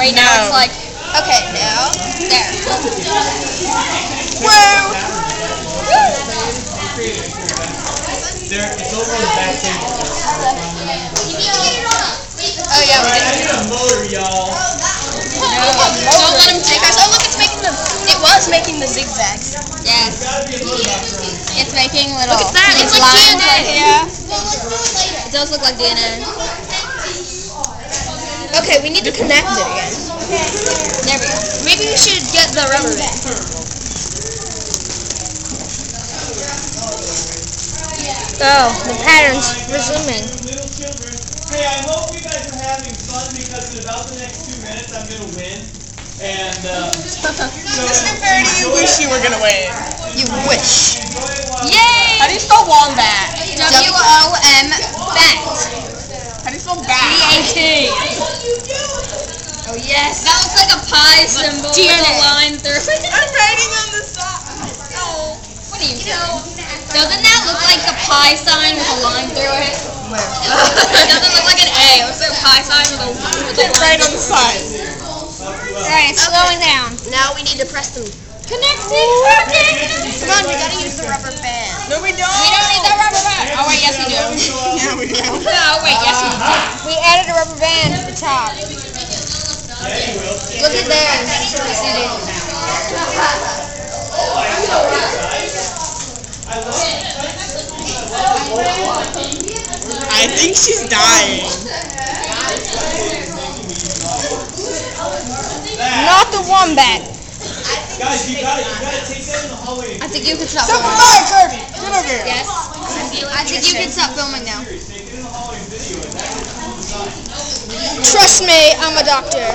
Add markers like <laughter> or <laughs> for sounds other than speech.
Wait, now it's like Okay, now. there. Woo! There, it's over on the back table. Oh yeah, we Alright, I need a motor, y'all. Don't let him take us. Oh look, it's making the. It was making the zigzags. Yes. Gotta be a motor box running. It's making little. Look at that. It's like DNA. right. Yeah. It does look like DNA. Okay, we need to connect it again. There we go. Maybe we should get the rubber band. Oh, the pattern's resuming. Little children. Hey, I hope you guys are having fun because in about the next two minutes I'm gonna win. And uh, <laughs> so Mr. Birdie, you wish you were gonna win. You wish. enjoy it Yay! How do you spell wombat? W O M bat. How do you spell bat? B-A-T. Oh yes. That looks like a pi symbol with a line through it. I'm writing on the side. No. What are you saying? Doesn't that look like a pi sign with a line through it? Where? <laughs> it doesn't look like an A. It looks like a pi sign with a, with a Can't line write on the side. Alright, it's slowing down. Now we need to press them. Connecting. Come on, we gotta use the rubber band. No, we don't. We don't need the rubber band. Oh wait, yes we do. <laughs> Yeah, we do. No, <laughs> oh, wait, yes we do. We added a rubber band to the top. I think she's dying. Not the wombat. Guys, you gotta, you gotta take that in the hallway. I think you can stop Step filming. aside, Kirby. Get over here. Yes. I think you can stop filming now. Take it in the hallway and video it. That's Trust me, I'm a doctor.